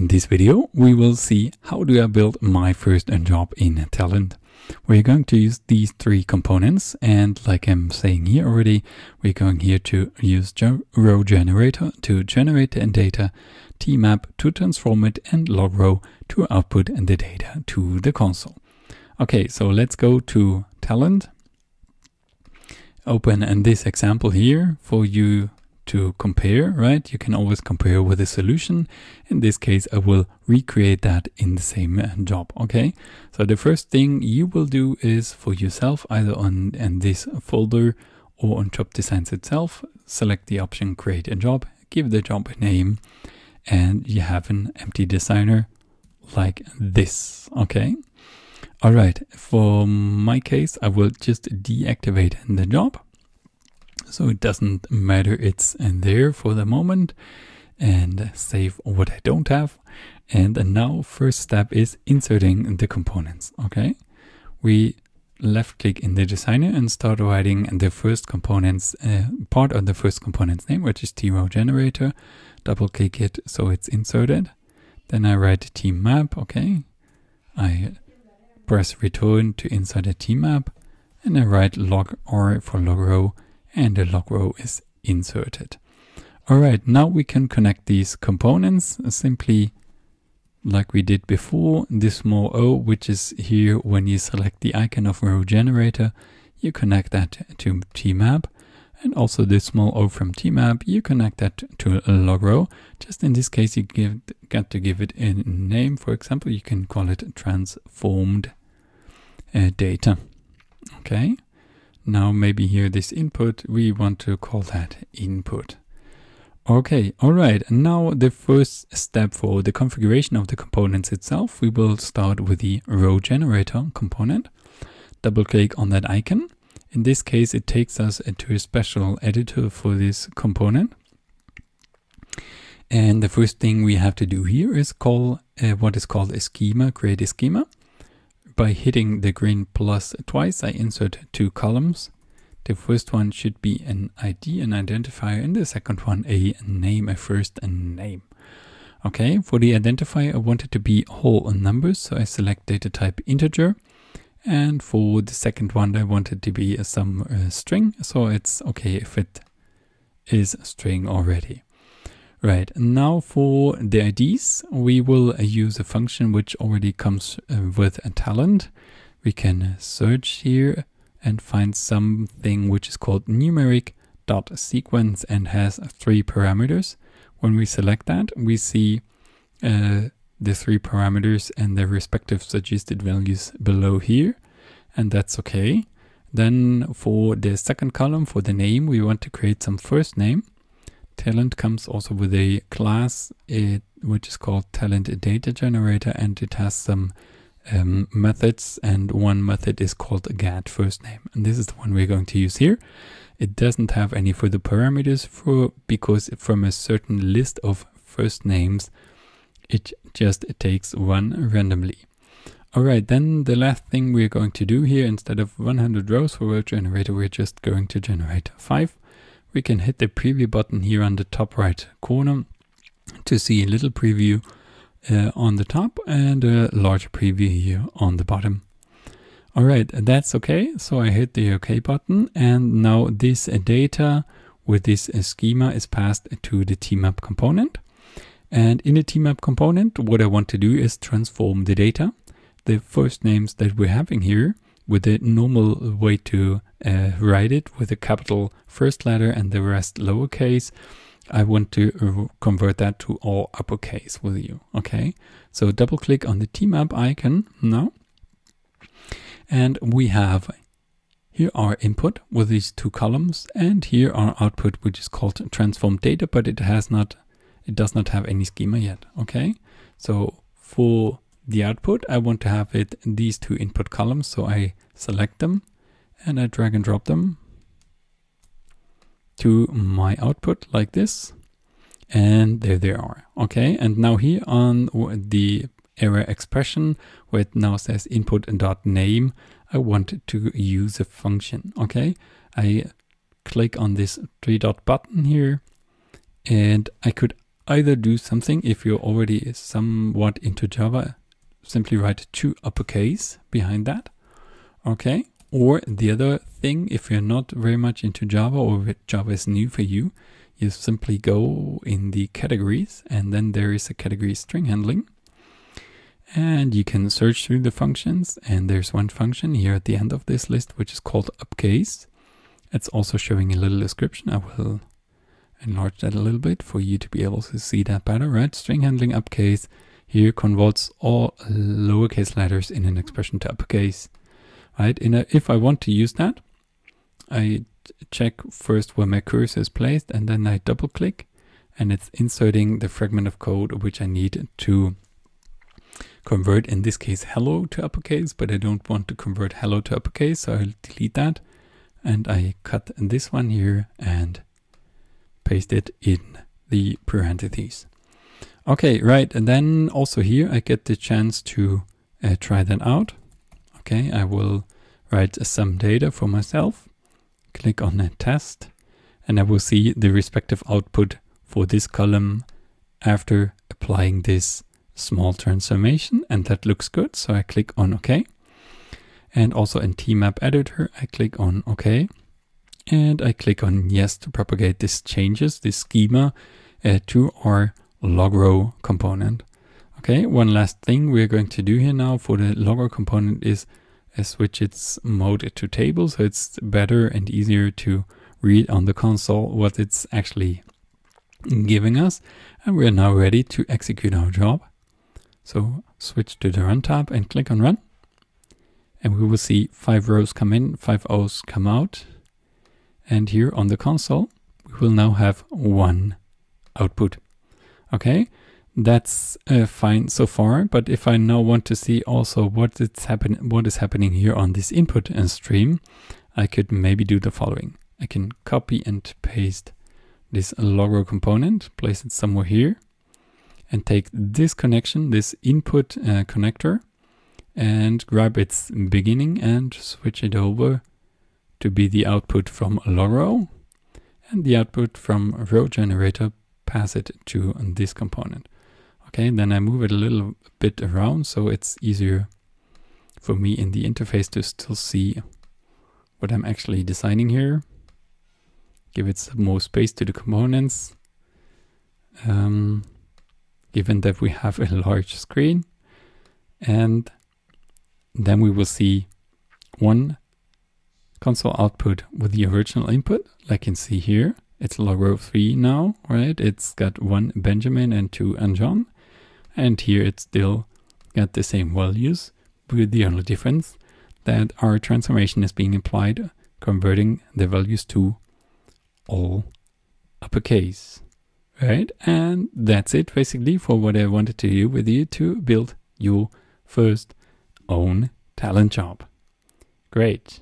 In this video, we will see how do I build my first job in Talend. We're going to use these three components and like I'm saying here already, we're going here to use row generator to generate the data, tmap to transform it and logrow to output the data to the console. Okay, so let's go to Talend. Open and this example here for you to compare, right? You can always compare with a solution. In this case, I will recreate that in the same uh, job, okay? So the first thing you will do is for yourself, either on in this folder or on job designs itself, select the option create a job, give the job a name, and you have an empty designer like this, okay? All right, for my case, I will just deactivate the job so it doesn't matter. It's in there for the moment and save what I don't have. And now first step is inserting the components okay? We left click in the designer and start writing the first components uh, part of the first component's name which is t-row generator. Double click it so it's inserted. Then I write tmap okay? I press return to insert a tmap and I write log r for log row and the log row is inserted. Alright, now we can connect these components simply like we did before. This small o, which is here when you select the icon of row generator, you connect that to tmap. And also this small o from tmap, you connect that to a log row. Just in this case, you give, to give it a name. For example, you can call it transformed uh, data. Okay. Now maybe here this input, we want to call that input. Okay, all right. And now the first step for the configuration of the components itself, we will start with the row generator component. Double click on that icon. In this case, it takes us to a special editor for this component. And the first thing we have to do here is call uh, what is called a schema, create a schema by hitting the green plus twice, I insert two columns. The first one should be an ID, an identifier, and the second one a name, a first name. Okay, for the identifier, I want it to be whole numbers, so I select data type integer. And for the second one, I want it to be some uh, string, so it's okay if it is string already. Right, now for the IDs, we will use a function which already comes uh, with a Talend. We can search here and find something which is called numeric dot sequence and has three parameters. When we select that, we see uh, the three parameters and their respective suggested values below here, and that's okay. Then for the second column, for the name, we want to create some first name. Talend comes also with a class it, which is called Talend Data Generator and it has some um, methods and one method is called get first name and this is the one we're going to use here. It doesn't have any further parameters for because from a certain list of first names it just takes one randomly. Alright, then the last thing we're going to do here, instead of 100 rows for row generator, we're just going to generate 5 we can hit the preview button here on the top right corner to see a little preview uh, on the top and a large preview here on the bottom. All right, that's okay. So I hit the OK button and now this data with this schema is passed to the tmap component. And in the tmap component, what I want to do is transform the data. The first names that we're having here with the normal way to uh, write it with a capital first letter and the rest lowercase. I want to convert that to all uppercase with you. Okay, so double click on the tmap icon now. And we have here our input with these two columns and here our output, which is called transform data, but it has not, it does not have any schema yet. Okay, so for the output, I want to have it these two input columns. So I select them and I drag and drop them to my output like this. And there they are. Okay. And now here on the error expression where it now says input dot name, I want to use a function. Okay. I click on this three dot button here and I could either do something if you're already somewhat into Java, simply write to uppercase behind that. Okay. Or the other thing, if you're not very much into Java or Java is new for you, you simply go in the categories and then there is a category string handling. And you can search through the functions and there's one function here at the end of this list which is called upcase. It's also showing a little description. I will enlarge that a little bit for you to be able to see that better, right? String handling upcase here converts all lowercase letters in an expression to uppercase right? In a, if I want to use that, I check first where my cursor is placed and then I double click and it's inserting the fragment of code which I need to convert in this case hello to uppercase but I don't want to convert hello to uppercase so I'll delete that and I cut this one here and paste it in the parentheses. Okay, right, and then also here I get the chance to uh, try that out. Okay, I will write some data for myself, click on a test, and I will see the respective output for this column after applying this small transformation and that looks good. So I click on OK. And also in TMap editor, I click on OK. And I click on yes to propagate these changes, this schema uh, to our log row component. Okay, one last thing we're going to do here now for the logger component is uh, switch its mode to table so it's better and easier to read on the console what it's actually giving us. And we're now ready to execute our job. So switch to the run tab and click on run. And we will see five rows come in, five O's come out. And here on the console, we will now have one output. Okay, that's uh, fine so far, but if I now want to see also what is, happen what is happening here on this input and stream, I could maybe do the following. I can copy and paste this logger component, place it somewhere here, and take this connection, this input uh, connector, and grab its beginning and switch it over to be the output from logro, and the output from row generator pass it to this component. Okay, then I move it a little bit around so it's easier for me in the interface to still see what I'm actually designing here. Give it some more space to the components. Um, given that we have a large screen. And then we will see one console output with the original input, like you can see here. It's log row 3 now, right? It's got one Benjamin and two Anjan. And here it's still got the same values with the only difference that our transformation is being applied, converting the values to all uppercase. Right? And that's it basically for what I wanted to do with you to build your first own Talend job. Great.